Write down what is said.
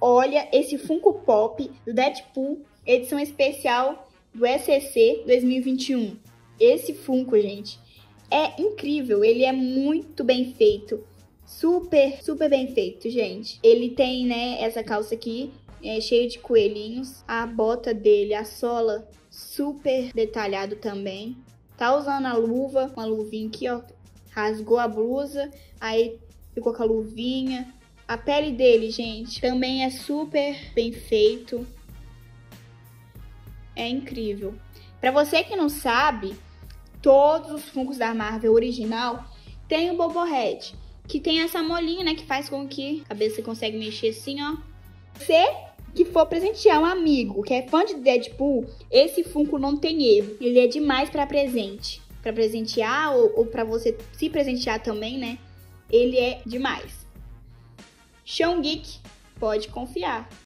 olha esse Funko Pop do Deadpool, edição especial do SCC 2021. Esse Funko, gente, é incrível, ele é muito bem feito. Super, super bem feito, gente. Ele tem, né, essa calça aqui, é, cheia de coelhinhos. A bota dele, a sola, super detalhado também. Tá usando a luva, uma luvinha aqui, ó. Rasgou a blusa, aí ficou com a luvinha. A pele dele, gente, também é super bem feito. É incrível. Para você que não sabe, todos os Funkos da Marvel original tem o Bobohead, que tem essa molinha, né, que faz com que a cabeça consegue mexer assim, ó. Você que for presentear um amigo que é fã de Deadpool, esse Funko não tem erro. Ele é demais para presente. Para presentear ou, ou para você se presentear também, né? Ele é demais. Chão Geek, pode confiar.